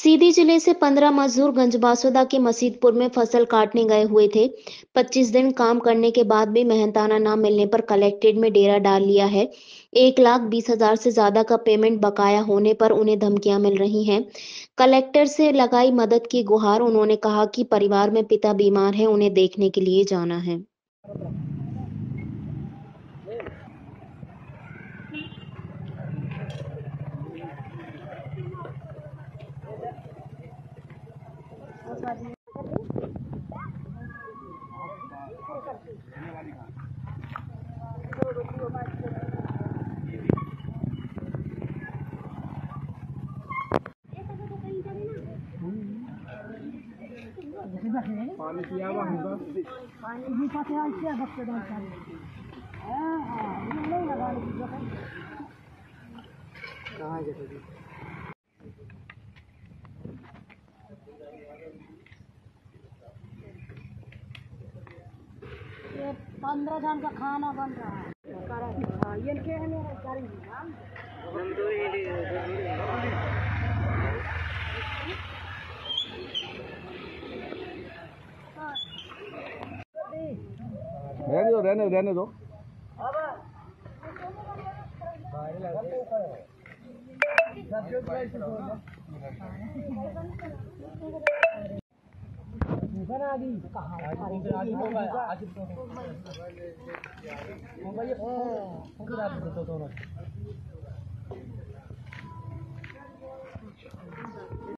सीधी ज़िले से 15 मजदूर गंजबासौदा के मसीदपुर में फ़सल काटने गए हुए थे। 25 दिन काम करने के बाद भी मेहनताना न मिलने पर कलेक्ट्रेट में डेरा डाल लिया है। एक लाख बीस हज़ार से ज़्यादा का पेमेंट बकाया होने पर उन्हें धमकियाँ मिल रही हैं। कलेक्टर से लगाई मदद की गुहार, उन्होंने कहा कि परिवार में पिता बीमार है, उन्हें देखने के लिए जाना है। पानी पिया हुआ होगा पानी भी पाते हैं क्या बच्चे दाल चालू हाँ हाँ ये नहीं लगा है कहाँ है जैसे पंद्रह जन का खाना बन रहा है। हाँ, रहने दो रहने रहने दो। बना दी कहाँ आज